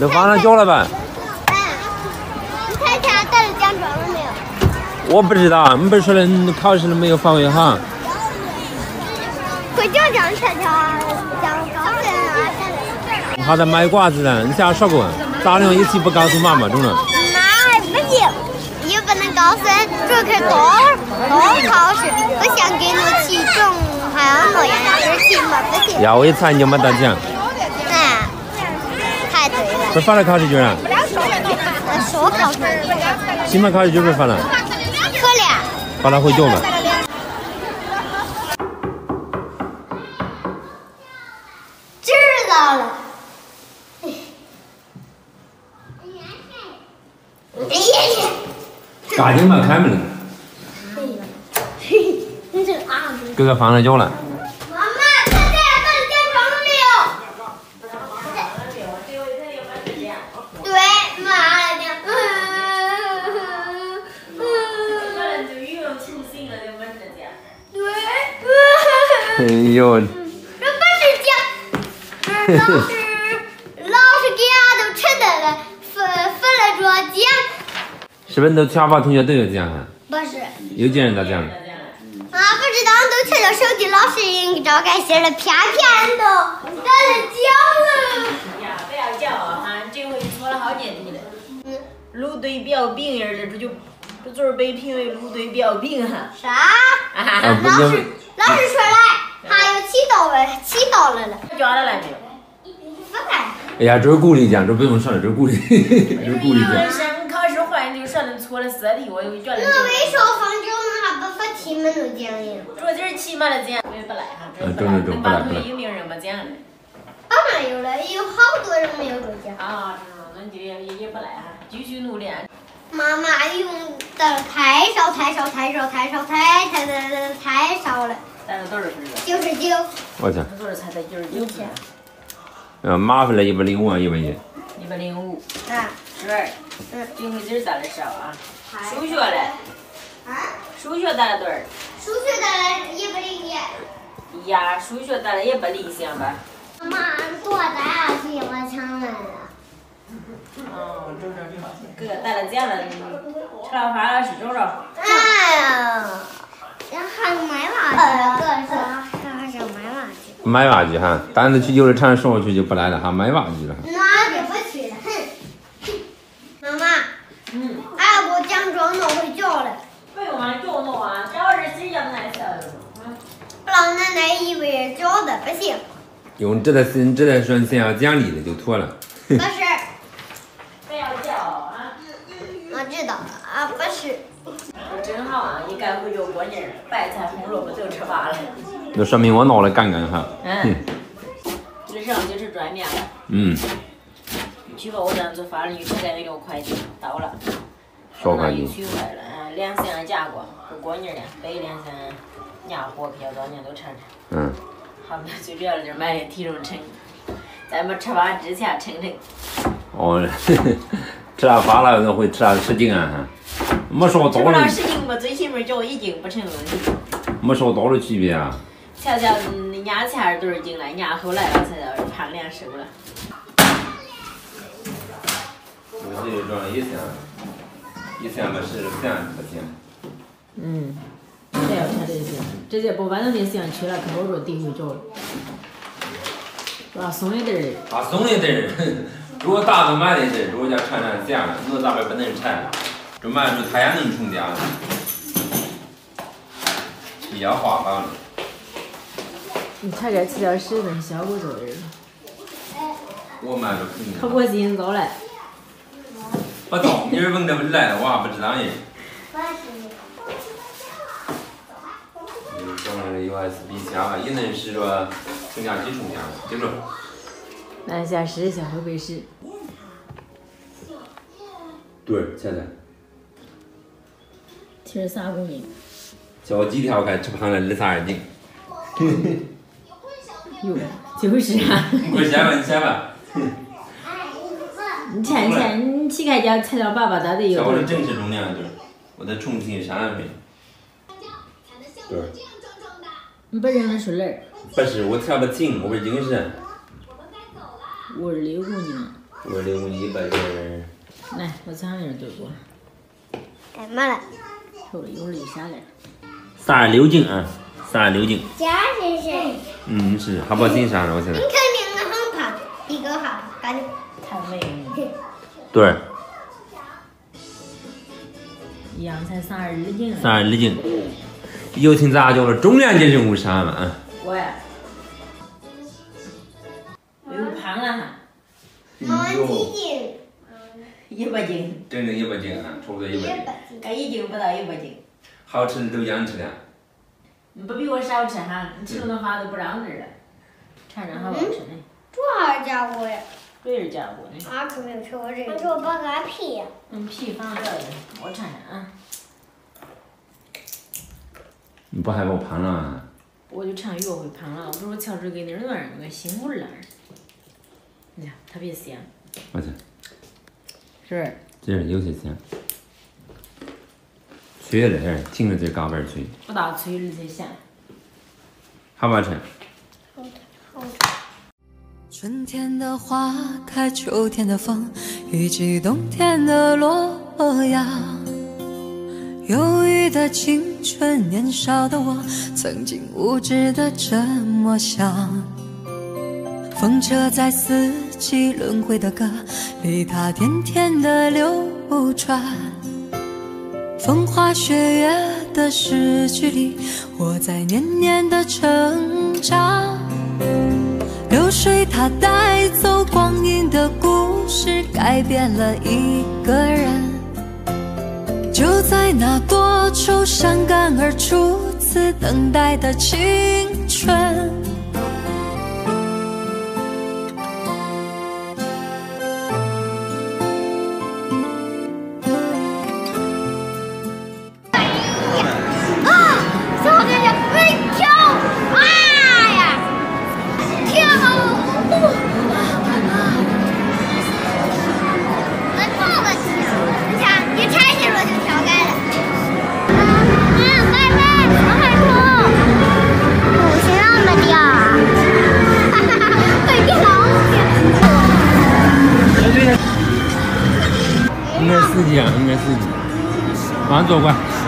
都放上脚了吧？嗯，你猜猜带了奖状了没有？我不知道，你不是说的你考试了没有发挥好？会奖状瞧瞧，奖高分啊啥的。他在卖瓜子呢，你想说过，咋能一起不告诉妈妈中了？那还不行，又不能高分，主要看多多考试，不想给你去中还要那样样事情嘛，不行。要我一猜你就没得奖，哎，太对了，不是发了考试卷啊？那说考试，期末考试卷不是发了？可怜。把它回脚吧。知道了。哎呀，赶紧 把开门了，你这个啊！给它放了脚了。妈妈，他这样到底奖状了没有？对，妈的，嗯嗯，对，哎呦，这不是奖，老师，老师给俺都吃的了，分分了着奖，是不是都全班同学都有奖啊？不是。有几人得奖？啊，不知道，都瞧瞧手机，老师给照干写了，偏偏都得了奖了。呀，不要叫哈，这回错了好几题了。嗯，路对表病人了，这就这就是被评为路对表病哈。啥？啊，啊，不是老师，到了了，抓了来没有？哎呀，这是鼓励奖，这不用说了，这是鼓励，这是鼓励有人奖。生考试坏，你就说你错了四题，我就觉得我这。为啥放酒还不发题目都奖呀？这就是起码的奖，我也不来哈，这嗯不来。对对对不来能把不来同学有没有人没奖的？当然有了，有好多人没有中奖。啊，这种那就也也不来哈，继续努力。妈妈用的太少太少太少太少太太太太但是多少分儿？九十九。我去，多少才才九十九分？嗯，麻烦了一百零五啊，一百一。一百零五，啊，十二。嗯，这回今儿打了少啊。数学嘞？啊，数学打了多少？数学的来一百零一。呀，数学打了也不理想吧？妈，多大啊？比我强了。哦，中中中，哥哥带了奖了，吃了饭了是中着。哎呀，然后还买袜子，哥说还是买袜子，买娃去哈，单子去游乐场送我去就不来了哈，买娃去了。那就不去了，哼。妈妈，嗯，俺把奖状弄回家了，不用啊，就弄啊，只要是谁叫奶小的。嗯，不让奶奶以为饺子不行，用这个是这个说想要奖励的就妥了。不是，不要叫啊。我知道了啊，不是。真好啊，一赶回就过年，白菜红萝卜都吃完了。那说明我闹了干干哈。嗯，这上就是转面了。嗯，去吧，我这样子发了你车给那个快递到了。少快递取回来了，嗯，两箱见过，都过年了，背两箱年货票，到年都尝尝。嗯，好，最主要是买点体重秤，在没吃饭之前称称。哦，吃完饭了，那会吃了十斤啊哈。没说吃不多了了，十斤吧，最起码叫一斤不成问题。没说多少区别啊。瞧瞧，嗯年前儿多少斤了，年后来了才叫胖脸瘦了。我这装一箱，一箱吧是三不行。嗯，这要看这些，这些不完整的线去了，可我说顶回着了。啊，松一点儿，啊，松一点儿，如果大都买了一点儿，如果家产产下了，我咋边不能产？这买出它也能充家了，比较花吧了。你才该吃点水分，效果做点儿。我买着肯定。可不行，走了。不懂，你是问的不来了，我还不知道呢。不是。就是装了个 USB 线吧，也能使着充家机充家，记住。按下试一下会不会是？对，现在七十三公斤。叫我几条开吃胖了二十二斤。哟，就是啊。你快先吧，你先吧。你前前你起开家才叫爸爸到底有多少？像我的正式重量就是，我在重庆上海回。对，你不认得数人儿，不是我跳不轻，我不是精神。五十六公斤了。我留一百斤儿。来，我尝点对过，干嘛了？抽了一会儿就下来了。三十六斤啊，三十六斤。家是谁？嗯，是，还不紧上了，我现在你。肯定很胖，一个哈，赶紧。太美了，对，一样才三十二斤了。三十二斤。又听咋叫了？重量级人物上了啊！我呀，又胖了哈，妈妈几斤？一百斤，整整一百斤啊，差不多一一百斤。百斤。该一斤不到一百斤。好吃的都让你吃的。不比我少吃哈，你吃的话都不让人了。尝尝好不好吃呢？这还加过呀？这是家伙呢。俺可没有吃过这个。我说把俺皮。嗯，皮放这里，我尝尝啊。你不害怕我胖了啊？我就尝越会胖了，我说我瞧着跟那儿那个腥味儿那儿，你看特别香，我去，是不是？这儿有些香。脆了点儿，听着这嘎嘣儿脆，不大脆而且香。好不好吃？春天的花开，秋天的风，以及冬天的落阳。忧郁的青春，年少的我，曾经无知的这么想。风车在四季轮回的歌里，它甜甜的流转。风花雪月的诗句里，我在年年的成长。流水它带走光阴的故事，改变了一个人。就在那多愁善感而初次等待的青春。自己啊，应该司机。往左拐。嗯，